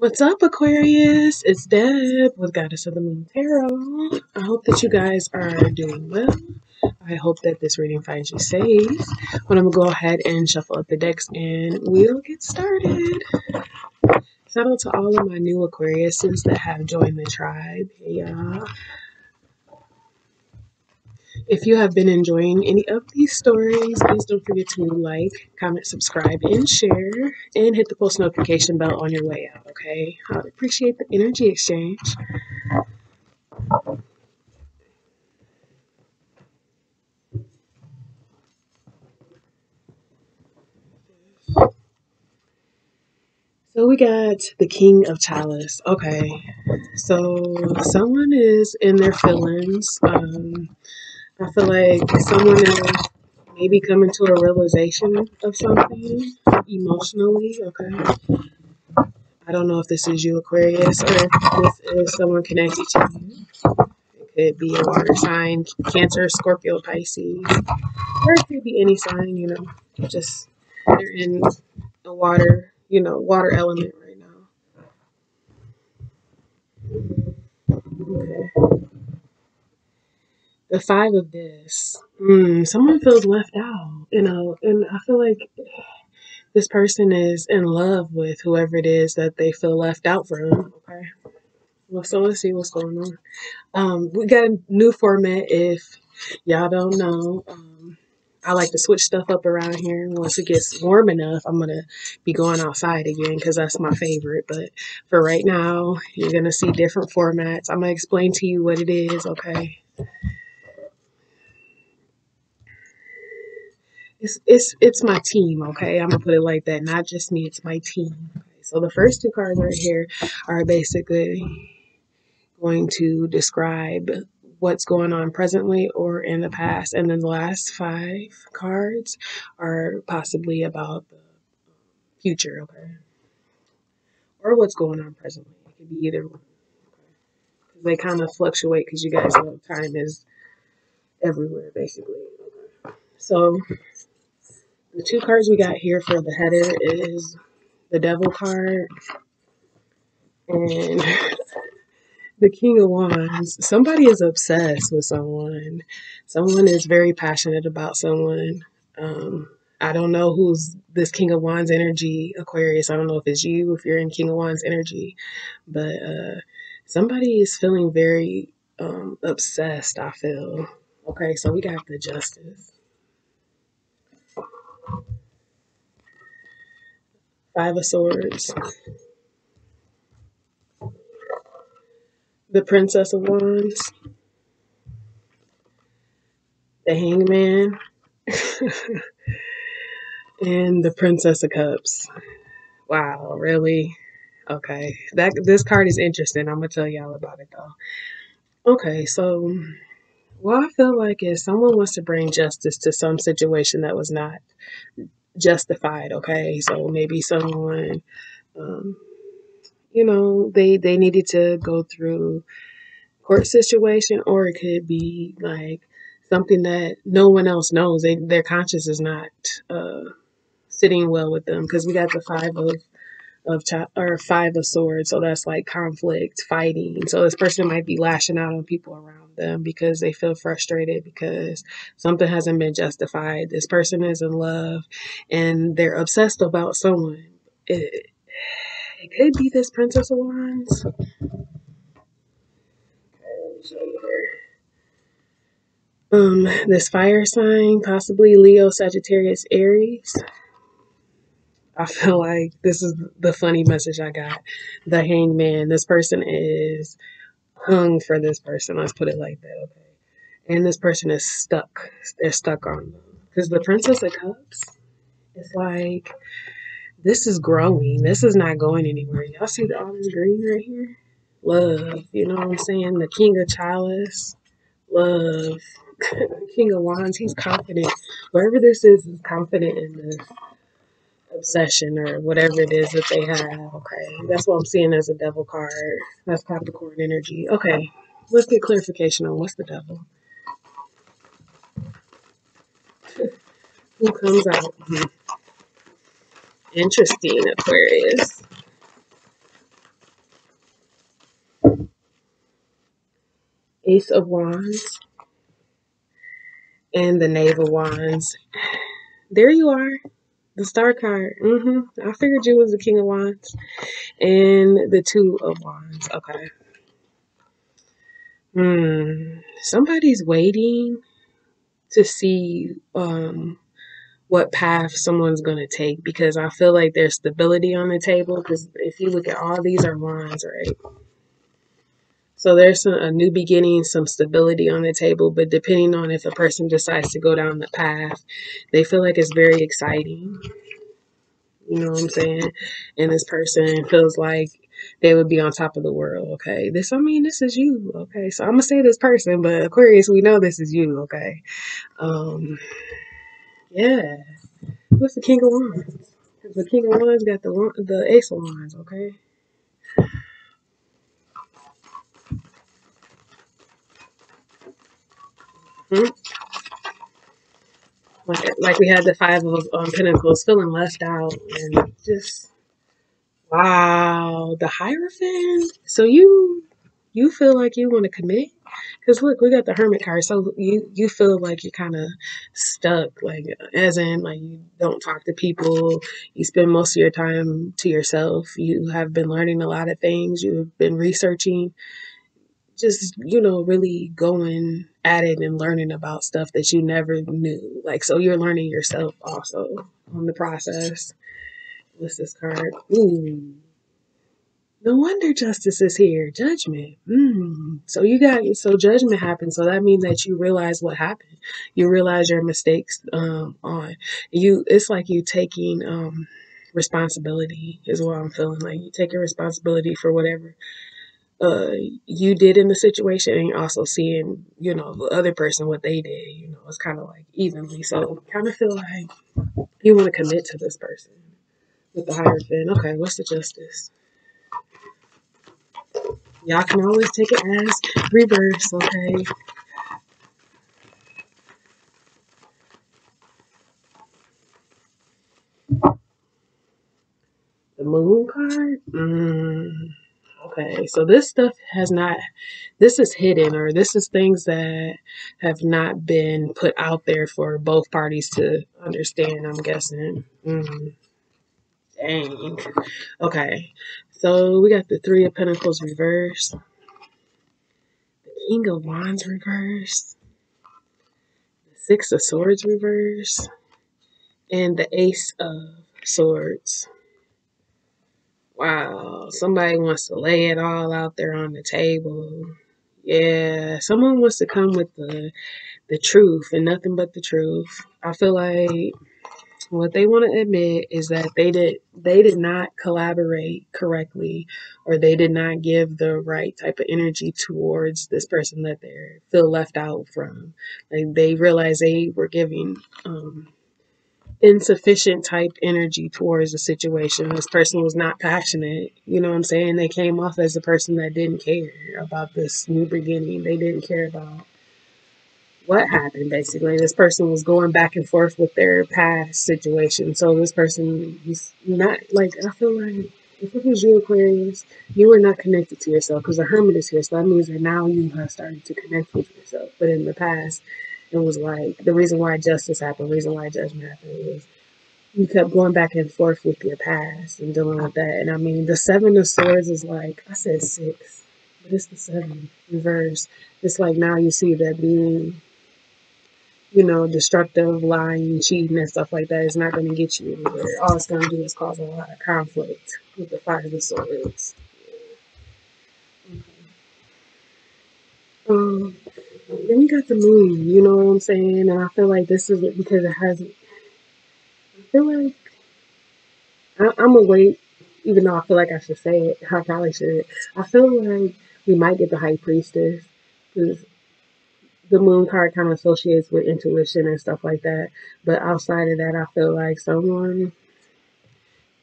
What's up, Aquarius? It's Deb with Goddess of the Moon Tarot. I hope that you guys are doing well. I hope that this reading finds you safe. But I'm going to go ahead and shuffle up the decks and we'll get started. Shout out to all of my new Aquariuses that have joined the tribe. Hey, y'all. If you have been enjoying any of these stories, please don't forget to like, comment, subscribe, and share, and hit the post notification bell on your way out, okay? I would appreciate the energy exchange. So we got the King of Chalice. Okay, so someone is in their feelings. Um, I feel like someone is maybe coming to a realization of something emotionally. Okay. I don't know if this is you, Aquarius, or if this is someone connected to you. It could be a water sign, Cancer, Scorpio, Pisces, or it could be any sign, you know, just they're in a water, you know, water element right now. Okay the five of this, mm, someone feels left out, you know, and I feel like this person is in love with whoever it is that they feel left out from. Okay. Well, so let's see what's going on. Um, we got a new format. If y'all don't know, um, I like to switch stuff up around here. Once it gets warm enough, I'm gonna be going outside again because that's my favorite. But for right now, you're gonna see different formats. I'm gonna explain to you what it is. Okay. It's it's it's my team, okay? I'm gonna put it like that. Not just me, it's my team. Okay? So the first two cards right here are basically going to describe what's going on presently or in the past. And then the last five cards are possibly about the future, okay? Or what's going on presently. It could be either one. Okay? They kind of fluctuate because you guys know time is everywhere, basically. So the two cards we got here for the header is the Devil card and the King of Wands. Somebody is obsessed with someone. Someone is very passionate about someone. Um, I don't know who's this King of Wands energy, Aquarius. I don't know if it's you, if you're in King of Wands energy, but uh, somebody is feeling very um, obsessed, I feel. Okay, so we got the Justice. Five of Swords. The Princess of Wands. The Hangman. and the Princess of Cups. Wow, really? Okay. That this card is interesting. I'm gonna tell y'all about it though. Okay, so what I feel like is someone wants to bring justice to some situation that was not justified. Okay, so maybe someone, um, you know, they they needed to go through court situation, or it could be like something that no one else knows. They, their conscience is not uh, sitting well with them because we got the five of of or five of swords so that's like conflict fighting. So this person might be lashing out on people around them because they feel frustrated because something hasn't been justified. This person is in love and they're obsessed about someone. It, it could be this princess of wands. Um this fire sign possibly leo sagittarius aries I feel like this is the funny message I got. The hangman. This person is hung for this person. Let's put it like that, okay? And this person is stuck. They're stuck on them. Because the Princess of Cups, it's like this is growing. This is not going anywhere. Y'all see the this green right here? Love. You know what I'm saying? The King of Chalice. Love. King of Wands. He's confident. Whoever this is is confident in this obsession or whatever it is that they have. Okay, that's what I'm seeing as a devil card. That's Capricorn energy. Okay, let's get clarification on what's the devil. Who comes out? Hmm. Interesting, Aquarius. Ace of Wands and the Knave of Wands. There you are the Star card. Mm-hmm. I figured you was the King of Wands, and the Two of Wands. Okay. Hmm. Somebody's waiting to see um what path someone's going to take because I feel like there's stability on the table. Because if you look at all these are wands, right? So there's some, a new beginning, some stability on the table, but depending on if a person decides to go down the path, they feel like it's very exciting. You know what I'm saying? And this person feels like they would be on top of the world. Okay. This, I mean, this is you. Okay. So I'm going to say this person, but Aquarius, we know this is you. Okay. Um, yeah. What's the King of Wands? The King of Wands got the the Ace of Wands, okay? Hmm? Like, like we had the Five of um, Pentacles, feeling left out and just wow, the Hierophant. So you you feel like you want to commit? Because look, we got the Hermit card. So you you feel like you're kind of stuck, like as in like you don't talk to people. You spend most of your time to yourself. You have been learning a lot of things. You've been researching. Just you know, really going at it and learning about stuff that you never knew. Like so, you're learning yourself also on the process. What's this card? Ooh. No wonder justice is here. Judgment. Mm. So you got so judgment happened. So that means that you realize what happened. You realize your mistakes um, on you. It's like you taking um, responsibility is what I'm feeling like. You taking responsibility for whatever uh, you did in the situation, and also seeing you know the other person what they did. You know, it's kind of like evenly. So kind of feel like you want to commit to this person with the Hierophant. Okay, what's the justice? Y'all can always take it as reverse, okay? The moon card? Mm, okay, so this stuff has not, this is hidden or this is things that have not been put out there for both parties to understand, I'm guessing. Mm, dang. Okay, so we got the Three of Pentacles reversed. The King of Wands reversed. The Six of Swords reversed. And the Ace of Swords. Wow, somebody wants to lay it all out there on the table. Yeah, someone wants to come with the the truth and nothing but the truth. I feel like what they want to admit is that they did they did not collaborate correctly or they did not give the right type of energy towards this person that they feel left out from like they realize they were giving um, insufficient type energy towards the situation. This person was not passionate you know what i'm saying? They came off as a person that didn't care about this new beginning. They didn't care about what happened basically. This person was going back and forth with their past situation. So this person he's not like i feel like if it was you aquarius you were not connected to yourself because the hermit is here. So that means that now you have started to connect with yourself. But in the past it was like the reason why justice happened the reason why judgment happened was you kept going back and forth with your past and dealing with that and i mean the seven of swords is like i said six but it's the seven reverse it's like now you see that being you know, destructive, lying, cheating, and stuff like that is not going to get you anywhere. All it's going to do is cause a lot of conflict with the five of swords. Um, then we got the moon, you know what I'm saying? And I feel like this is it because it hasn't. I feel like I, to wait, even though I feel like I should say it. I probably should. I feel like we might get the high priestess because the moon card kind of associates with intuition and stuff like that. But outside of that, I feel like someone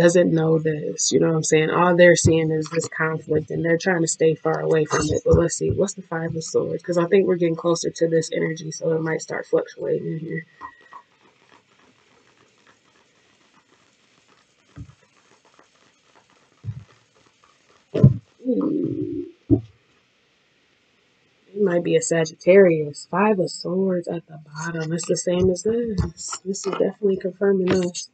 doesn't know this. You know what I'm saying? All they're seeing is this conflict and they're trying to stay far away from it. But let's see, what's the Five of Swords? Because I think we're getting closer to this energy, so it might start fluctuating in here. Hmm. It might be a Sagittarius. Five of Swords at the bottom. It's the same as this. This is definitely confirming this.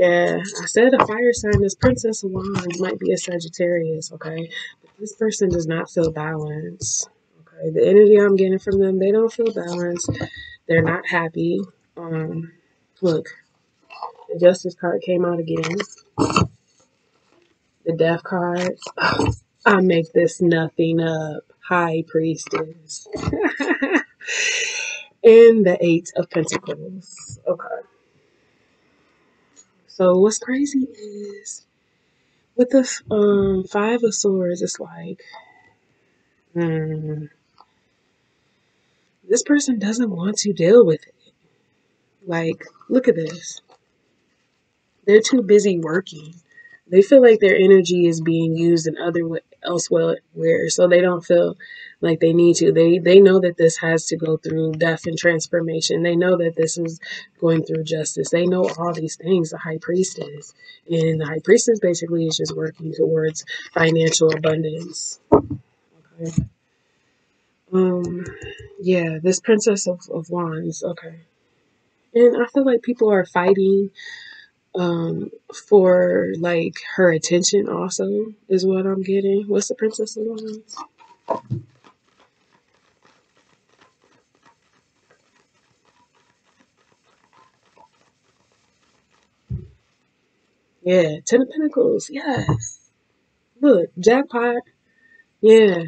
Yeah, I said a fire sign. This Princess of Wands might be a Sagittarius, okay? But this person does not feel balance. Okay, the energy I'm getting from them, they don't feel balanced. They're not happy. Um, look, the Justice card came out again. The Death card. I make this nothing up. High Priestess. and the Eight of Pentacles. Okay. So what's crazy is with the um, Five of Swords, it's like, hmm, this person doesn't want to deal with it. Like, look at this. They're too busy working. They feel like their energy is being used in other elsewhere, where so they don't feel like they need to. They they know that this has to go through death and transformation. They know that this is going through justice. They know all these things. The high priestess and the high priestess basically is just working towards financial abundance. Okay. Um, yeah, this Princess of, of Wands, okay. And I feel like people are fighting um for like her attention also is what I'm getting. What's the Princess of Wands? Yeah, Ten of Pentacles, yes. Look, jackpot. Yeah.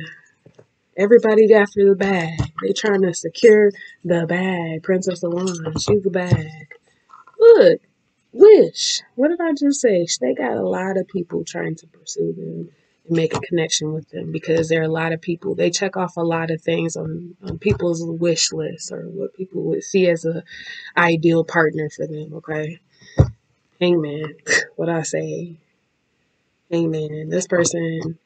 Everybody after the bag. They trying to secure the bag. Princess of Wands, she's the bag. Look, wish. What did I just say? They got a lot of people trying to pursue them and make a connection with them because there are a lot of people. They check off a lot of things on, on people's wish list or what people would see as a ideal partner for them. Okay, Hangman. What I say? Hangman. This person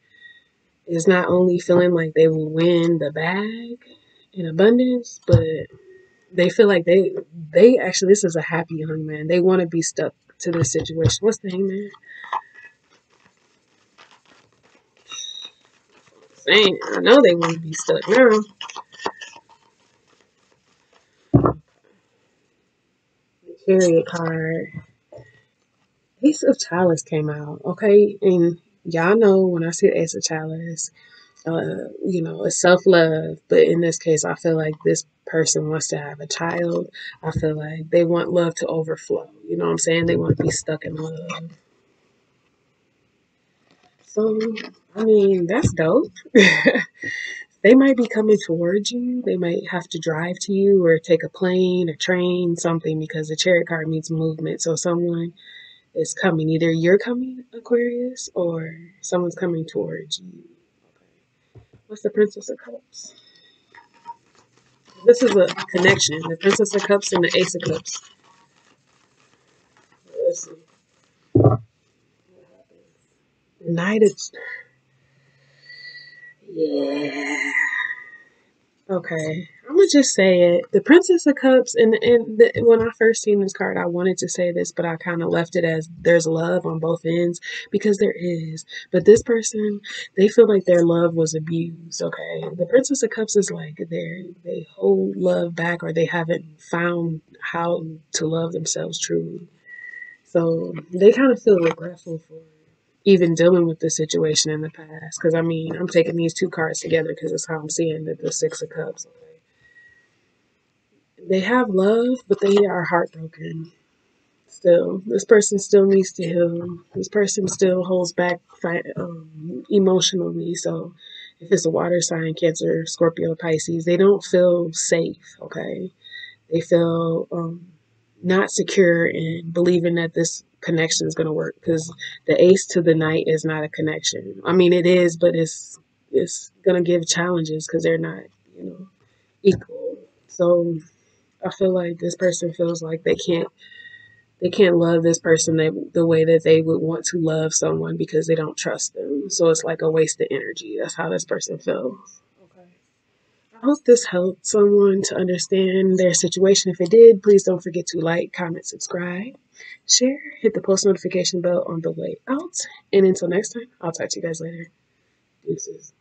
is not only feeling like they will win the bag in abundance, but they feel like they they actually this is a happy young man. They want to be stuck to this situation. What's the hangman? Saying I know they want to be stuck now. The chariot card. Ace of Chalice came out, okay? And y'all know when I say Ace of Chalice, uh, you know, it's self love. But in this case, I feel like this person wants to have a child. I feel like they want love to overflow. You know what I'm saying? They want to be stuck in love. So, I mean, that's dope. they might be coming towards you. They might have to drive to you or take a plane or train, something, because the chariot card means movement. So, someone is coming. Either you're coming, Aquarius, or someone's coming towards you. What's the Princess of Cups? This is a connection. The Princess of Cups and the Ace of Cups. Let's see. Knight of... Yeah. Okay. I'm gonna just say it. The Princess of Cups, and and the, when I first seen this card, I wanted to say this, but I kind of left it as there's love on both ends because there is. But this person, they feel like their love was abused. Okay, the Princess of Cups is like they they hold love back, or they haven't found how to love themselves truly. So they kind of feel regretful for even dealing with the situation in the past. Because I mean, I'm taking these two cards together because it's how I'm seeing that the Six of Cups. They have love, but they are heartbroken. Still, this person still needs to heal. This person still holds back um, emotionally. So, if it's a water sign, Cancer, Scorpio, Pisces, they don't feel safe. Okay, they feel um, not secure in believing that this connection is going to work because the ace to the knight is not a connection. I mean, it is, but it's it's going to give challenges because they're not, you know, equal. So I feel like this person feels like they can't they can't love this person they, the way that they would want to love someone because they don't trust them. So it's like a waste of energy. That's how this person feels. Okay. I hope this helped someone to understand their situation. If it did, please don't forget to like, comment, subscribe, share, hit the post notification bell on the way out. And until next time, I'll talk to you guys later. Deuces.